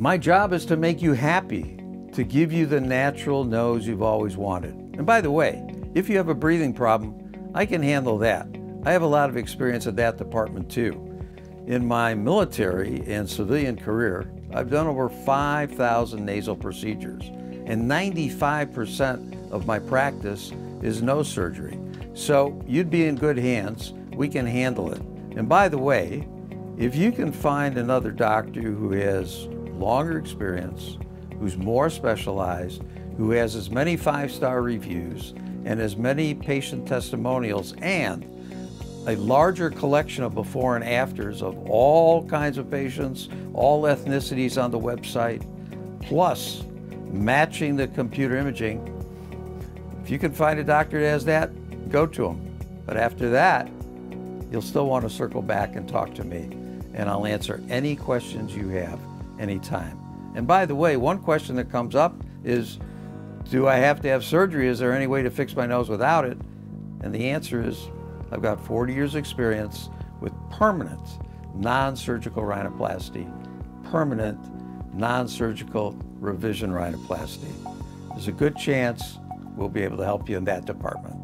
My job is to make you happy, to give you the natural nose you've always wanted. And by the way, if you have a breathing problem, I can handle that. I have a lot of experience in that department too. In my military and civilian career, I've done over 5,000 nasal procedures, and 95% of my practice is nose surgery. So you'd be in good hands. We can handle it. And by the way, if you can find another doctor who has longer experience, who's more specialized, who has as many five-star reviews and as many patient testimonials and a larger collection of before and afters of all kinds of patients, all ethnicities on the website, plus matching the computer imaging. If you can find a doctor that has that, go to them. But after that, you'll still want to circle back and talk to me, and I'll answer any questions you have anytime. And by the way, one question that comes up is, do I have to have surgery? Is there any way to fix my nose without it? And the answer is, I've got 40 years experience with permanent non-surgical rhinoplasty, permanent non-surgical revision rhinoplasty. There's a good chance we'll be able to help you in that department.